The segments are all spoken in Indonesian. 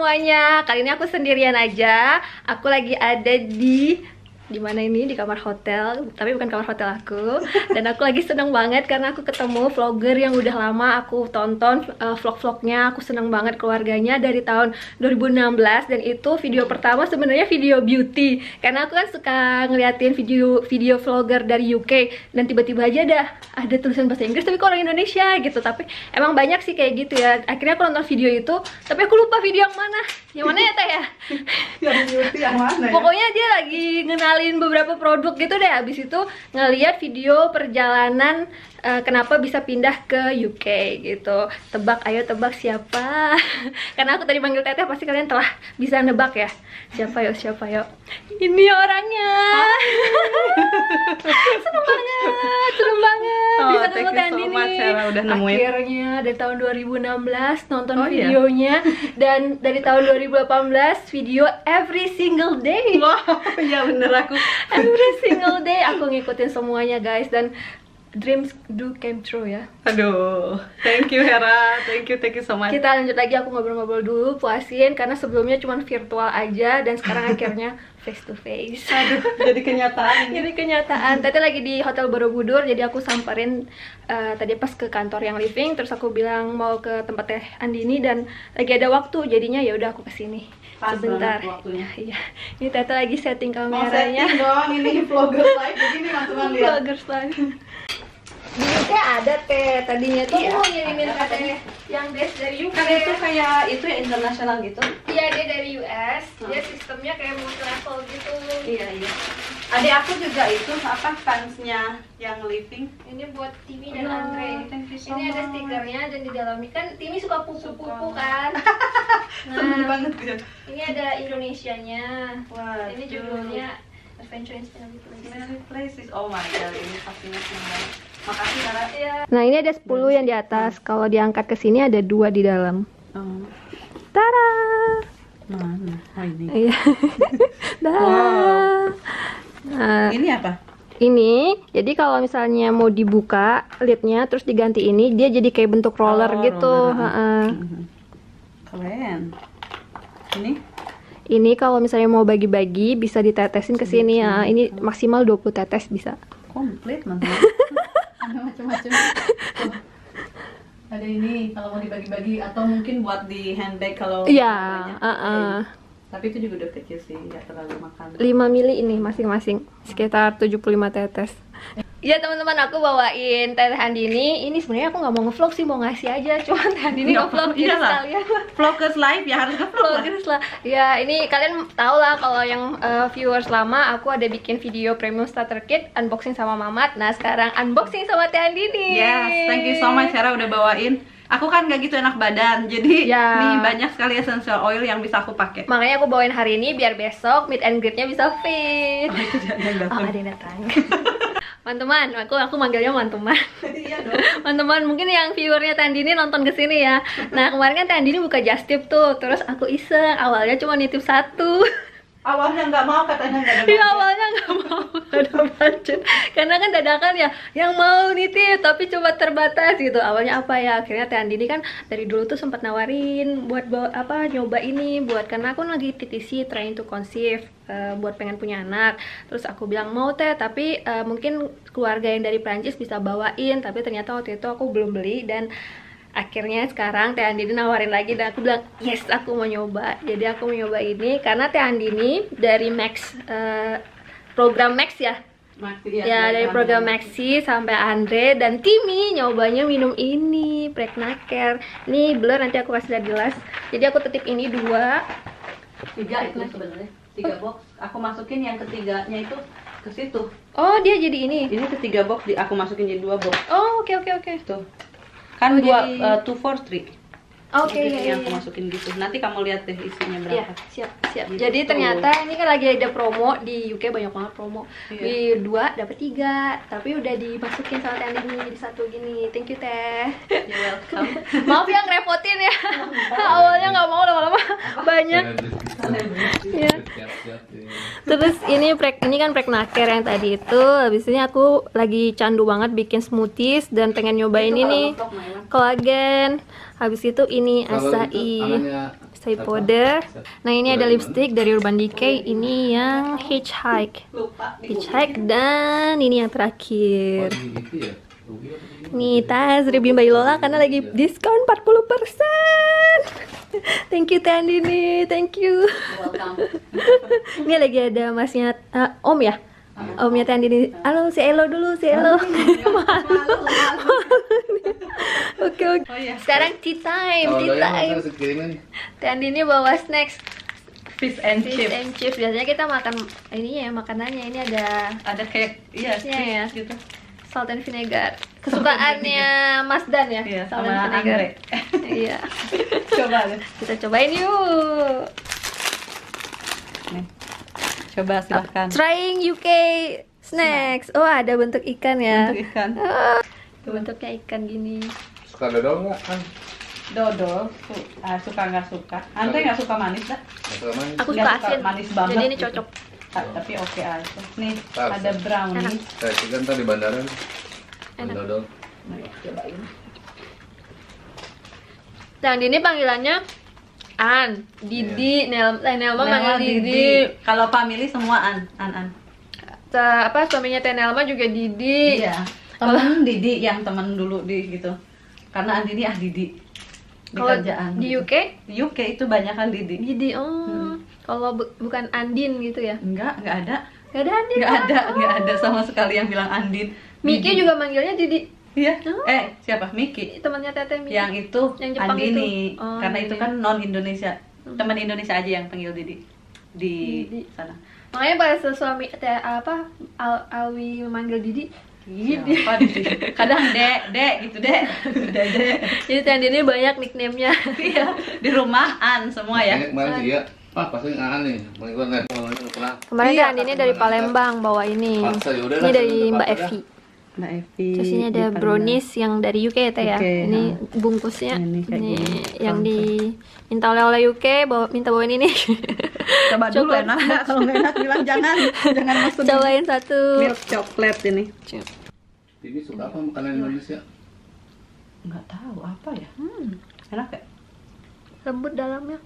semuanya. Kali ini aku sendirian aja. Aku lagi ada di di mana ini? Di kamar hotel. Tapi bukan kamar hotel aku. Dan aku lagi seneng banget karena aku ketemu vlogger yang udah lama aku tonton uh, vlog-vlognya. Aku seneng banget keluarganya dari tahun 2016 dan itu video pertama sebenarnya video beauty. Karena aku kan suka ngeliatin video video vlogger dari UK dan tiba-tiba aja ada ada tulisan bahasa Inggris tapi kok orang Indonesia gitu. Tapi emang banyak sih kayak gitu ya. Akhirnya aku nonton video itu tapi aku lupa video yang mana. Yang mana ya teh ya? Yang beauty yang mana ya? pokoknya dia lagi ngenalin beberapa produk gitu deh. Abis itu ngeliat video perjalanan uh, kenapa bisa pindah ke UK gitu? Tebak ayo tebak siapa? Karena aku tadi manggil teteh pasti kalian telah bisa nebak ya. Siapa yuk siapa yuk? Ini orangnya. Seneng banget seneng banget. Oh, bisa ketemu you so Sarah, udah nemuin. akhirnya dari tahun 2016 nonton Oh, iya? videonya. Dan dari tahun 2018 video every single day. Wah, iya bener aku. every single day aku ngikutin semuanya guys. Dan dreams do came true ya. Aduh, thank you Hera, thank you, thank you so much. kita lanjut lagi aku ngobrol-ngobrol dulu puasin karena sebelumnya cuma virtual aja dan sekarang akhirnya face to face Aduh, jadi kenyataan. jadi kenyataan. Tadi lagi di hotel Borobudur jadi aku samperin eh, tadi pas ke kantor yang living terus aku bilang mau ke tempat teh Andini dan lagi ada waktu jadinya ya udah aku ke sini Pas sebentar iya. Ini Tete lagi setting Mau kameranya. setting dong, ini vlogger live. Begini teman-teman lihat. Vloggers live. Di UK ada teh, tadinya tuh Iya, mau ngirimin teh yang des dari UK. Kan itu kayak itu ya internasional gitu. Iya dia dari US, Hmm. dia sistemnya kayak multi level gitu. Iya iya. Adik aku juga itu apa fansnya yang living. Ini buat Timi dan Oh, Andre. so Ini ada stikernya dan di dalamnya kan Timi suka pupu-pupu Suka. kan. Seneng Nah, banget dia. ini ada Indonesianya. Wah, Ini judulnya Adventure in Spinal Many places. Oh my god, ini pastinya seneng banget. Makasih Tara. Nah ini ada 10 yang di atas. Kalau diangkat ke sini ada dua di dalam. Oh, Tara. mana? Oh ini. Iya. Wow. Nah, Ini apa? ini jadi kalau misalnya mau dibuka lidnya terus diganti ini dia jadi kayak bentuk roller Oh, gitu. roller. Mhm. Keren. Ini? Ini kalau misalnya mau bagi-bagi bisa ditetesin ke sini ya. Ini maksimal 20 tetes bisa. komplit teman-teman ada macam-macam ada ini kalau mau dibagi-bagi atau mungkin buat di handbag kalau Iya, banyak. uh-uh. tapi itu juga udah kecil sih nggak terlalu makan 5 mili ini masing-masing sekitar 75 tetes. Iya teman-teman aku bawain teh Handini. Ini sebenarnya aku nggak mau ngevlog sih mau ngasih aja. Cuman teh Handini Nggak ngevlog jadi iyalah. sekalian. vloggers live ya harus nge-vlog lah. Vloggers lah. Ya, ini kalian tau lah kalau yang uh, viewers lama aku ada bikin video premium starter kit unboxing sama Mamat. Nah, sekarang unboxing sama Teh Andini. yes thank you so much Sarah udah bawain aku kan nggak gitu enak badan jadi Ya. nih banyak sekali essential oil yang bisa aku pakai Makanya aku bawain hari ini biar besok meet and greet-nya bisa fit. oh, dia yang Oh, datang ada yang datang. Manteman, aku aku manggilnya manteman. iya dong Teman-teman, mungkin yang viewernya Tandini nonton ke sini ya. Nah, kemarin kan Tandini buka just tip tuh. Terus aku iseng, awalnya cuma nitip satu. awalnya nggak mau katanya nggak ada Iya budget. awalnya nggak mau ada budget karena kan dadakan ya yang mau nitip tapi coba terbatas gitu. Awalnya apa ya? Akhirnya Teh Andini kan dari dulu tuh sempat nawarin buat bawa, apa nyoba ini buat karena aku lagi TTC trying to conceive eh, buat pengen punya anak. Terus aku bilang mau teh tapi eh, mungkin keluarga yang dari Prancis bisa bawain tapi ternyata waktu itu aku belum beli dan akhirnya sekarang Teh Andini nawarin lagi dan aku bilang yes aku mau nyoba. Jadi aku mau nyoba ini karena Teh Andini dari Max eh, program Max ya? Makti, ya dari program Maxi sampai Andre dan Timi nyobanya minum ini Preknaker ini blur nanti aku kasih lihat jelas jadi aku titip ini dua. Tiga itu sebenarnya tiga box. Aku masukin yang ketiganya itu ke situ. Oh dia jadi ini? Ini ketiga box di aku masukin jadi dua box. Oh oke oke oke. Tuh kan Oh, dua jadi- uh, two four three oke Jadi iya, yang iya. aku masukin gitu nanti kamu lihat deh isinya Iya, berapa siap, siap. Gitu. Jadi ternyata ini kan lagi ada promo di UK banyak banget promo. Iya. Di dua dapat tiga, tapi udah dimasukin sama Teh Andini jadi satu gini. Thank you Teh. You're welcome Maaf ya ngerepotin ya. Awalnya nggak mau lama-lama banyak. Iya. Terus ini prek ini kan preknaker yang tadi itu. Habis ini aku lagi candu banget bikin smoothies dan pengen nyobain Itu ini kolagen. Habis itu ini Kalau acai. Stay powder. Nah ini ada lipstick dari Urban Decay. Ini yang Hitchhike. Hitchhike dan ini yang terakhir. Itu ya. Nih tas dari Bimba Lola karena lagi diskon 40%. Thank you Teh Andini, thank you. Welcome. Ini lagi ada masnya eh, Om ya? Omnya Teh Andini. Halo si Elo dulu, si Elo. Oke oke. Oh iya. Sekarang tea time, tea time. harus kirimin. Teh Andini bawa snacks Fish and fish chips. and chips. Biasanya kita makan ini ya makanannya. Ini ada Ada kayak iya Iya, ya. fish gitu. salt and vinegar. Kesukaannya Mas Dan ya, Iya, salt and vinegar. Iya. Coba deh. Kita cobain yuk. Nih. Coba silahkan. Trying UK snacks. Oh, ada bentuk ikan ya. Untuk ikan. Ah, bentuknya ikan gini. Suka dodol nggak kan? Dodol, su- ah, suka nggak suka. Andre nggak suka manis dah. Nggak suka manis. Aku suka suka asin. manis banget Jadi ini gitu. cocok. Ta- tapi oke aja. Nih Pas. ada brownie. Saya juga ntar di bandara. Enak. Dodol. Nih, cobain. Dan ini panggilannya An, Didi, Nel, eh, Nelma Nelma, manggil Didi. Kalau family semua an, an, an. Te- apa suaminya Teh Nelma juga Didi. Iya. Temen Didi yang temen dulu di gitu. Karena Andini ah Didi di Kalau kerjaan. di gitu. UK Di UK itu banyak kan Didi. Didi. Oh. Kalau bu- bukan Andin gitu ya. Enggak, enggak ada. Gak ada Andin. Enggak kan? ada, enggak ada sama sekali yang bilang Andin. Miki Didi. juga manggilnya Didi. Iya. Oh. Eh, siapa? Miki. Temannya Teteh Miki. Yang itu Yang Jepang Andini. itu. Oh, Karena Andini. itu kan non Indonesia. Teman Indonesia aja yang panggil Didi di Didi. sana. Makanya pas suami teh apa Al Alwi memanggil Didi, Didi. Siapa Didi? Kadang Dek, Dek gitu, Dek. Dek, Dek. Jadi Teh Andini banyak nickname-nya. Iya, di rumahan semua ya. Kemarin ya. Pak, pasti nggak nih. Kemarin Iya, Andini dari Palembang bawa ini. Paksa, yaudah Ini dari Mbak Evi. Mbak Evi. Terus ini ada brownies yang dari UK ya Teh ya. Oke, ini ha. bungkusnya. Ini Ini, kayak gini. yang di minta oleh-oleh UK bawa minta bawain ini. Coba dulu enak nggak? Kalau nggak enak bilang jangan, jangan masuk. Cobain satu. Milk coklat ini. Ini suka apa makanan Indonesia? Nggak tahu apa ya. Hmm, enak gak? Lembut dalamnya.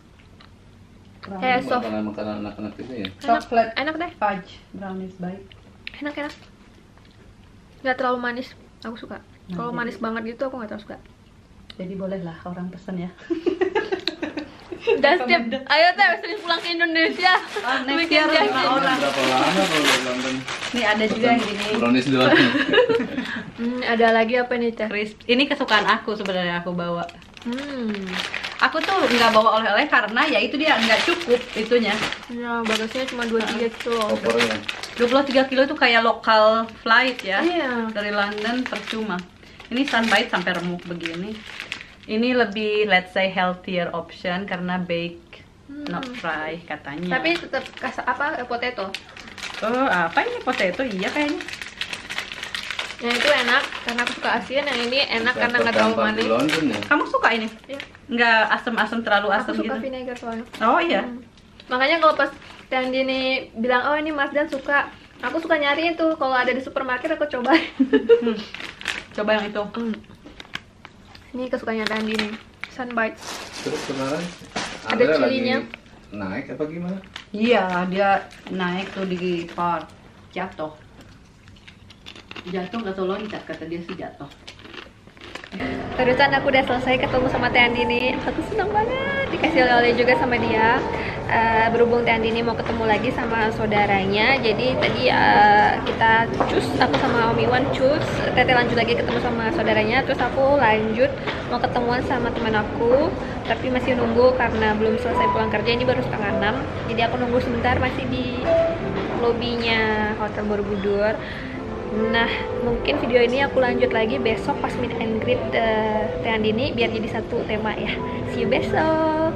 Kayak soft. Makanan makanan anak-anak itu ya. Coklat Enak deh. fudge brownies baik. Enak enak. Gak terlalu manis. Aku suka. Nah, Kalau jadi- manis banget gitu aku gak terlalu suka. Jadi bolehlah orang pesen ya. Dan setiap ayo teh sering pulang ke Indonesia. Oh, next Bikin year janji. lima orang. Berapa lama kalau dari London? Nih ada juga yang gini. Brownies. Hmm, ada lagi apa nih teh? Crisp. Ini kesukaan aku sebenarnya aku bawa. Hmm. Aku tuh nggak bawa oleh-oleh karena ya itu dia nggak cukup itunya. Ya, bagusnya cuma 2-3 kilo. Kopornya. 23 kilo itu kayak lokal flight ya. Iya. Dari London percuma. Ini sunbite sampai remuk begini. Ini lebih let's say healthier option karena bake not fry katanya. Tapi tetap kas apa potato. oh apa ini potato iya kayaknya. Yang itu enak karena aku suka asin, yang ini enak karena nggak terlalu manis. London ya. Kamu suka ini? Iya. Nggak asam-asam terlalu Aku asam suka gitu. vinegar soalnya. Oh iya. Hmm. Makanya kalau pas yang ini bilang oh ini Mas Dan suka, aku suka nyari itu kalau ada di supermarket aku cobain. Hmm. Coba yang itu. Hmm. Ini kesukaannya Dan ini Sunbite. Terus kemarin Ada lagi cilinya. naik apa gimana? Iya, dia naik tuh di park, jatuh. Jatuh nggak tahu loncat kata dia sih jatuh. Terusan aku udah selesai ketemu sama Teh Andini. Aku senang banget dikasih oleh-oleh juga sama dia. Eh, Berhubung Teh Andini mau ketemu lagi sama saudaranya Jadi tadi eh, kita cus, aku sama Om Iwan cus Tete lanjut lagi ketemu sama saudaranya Terus aku lanjut mau ketemuan sama teman aku Tapi masih nunggu karena belum selesai pulang kerja Ini baru setengah enam Jadi aku nunggu sebentar masih di lobbynya Hotel Borobudur Nah, mungkin video ini aku lanjut lagi besok pas meet and greet uh, Teh Andini biar jadi satu tema ya. See you besok.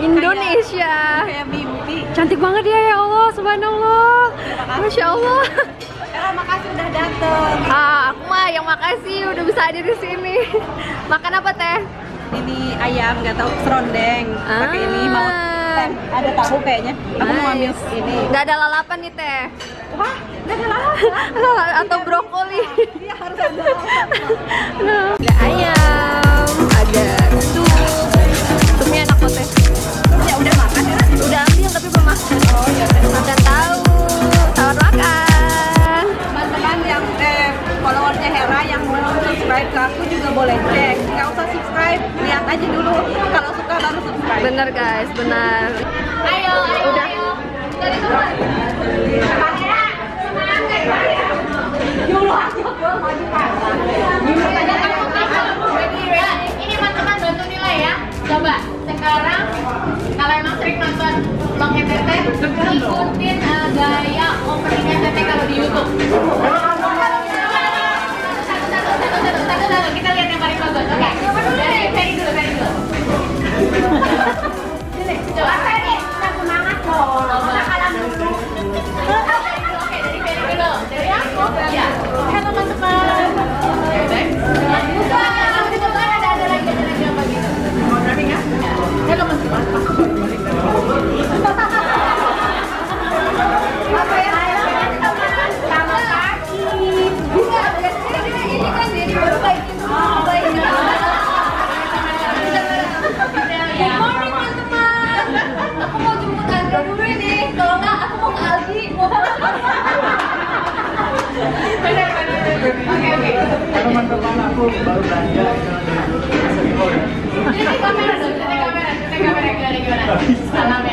Indonesia. Kayak, kayak mimpi. Cantik banget ya ya Allah, subhanallah. Masya Allah. Era makasih udah dateng. Ah, aku mah yang makasih udah bisa hadir di sini. Makan apa teh? Ini ayam nggak tahu serondeng. Pakai ini mau Ah. tem. Ada tahu kayaknya. Aku mau ambil Nice. ini. Nggak ada lalapan nih teh. Wah, nggak ada lalapan. Atau brokoli. Iya harus ada lalapan. Ada ayam, makan. Oh ya. Ada tahu, tawar makan. Yang eh, followersnya Hera yang belum subscribe ke juga boleh cek. Nggak usah subscribe, lihat aja dulu. Kalau suka baru subscribe. Bener guys, benar. Ayo, ayo, Udah. Aku baru belanja Ini kamera. Ini kamera. Ini kamera gimana gimana. Salam ya.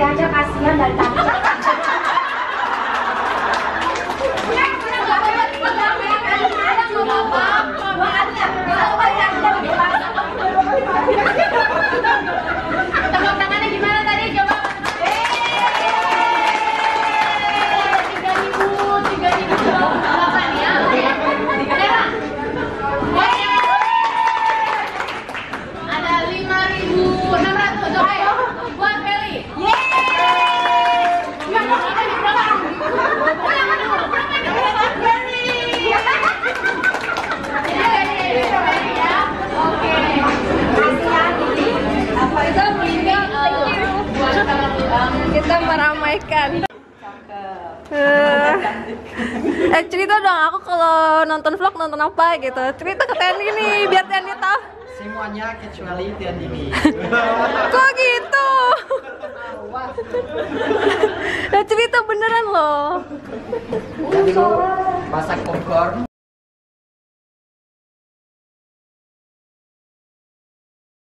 Aja kasihan dari tadi Tepuk tangannya gimana tadi? Coba. Tiga ribu, tiga ribu delapan ya. Merah. Ada lima ribu enam ratus. Oke. Buat Feli. Kita meramaikan. Eh, eh cerita dong aku kalau nonton vlog nonton apa gitu? Cerita ke Tendi nih biar Tendi tahu. Semuanya kecuali Tian ini. Kok gitu? Nah cerita beneran loh. Masak popcorn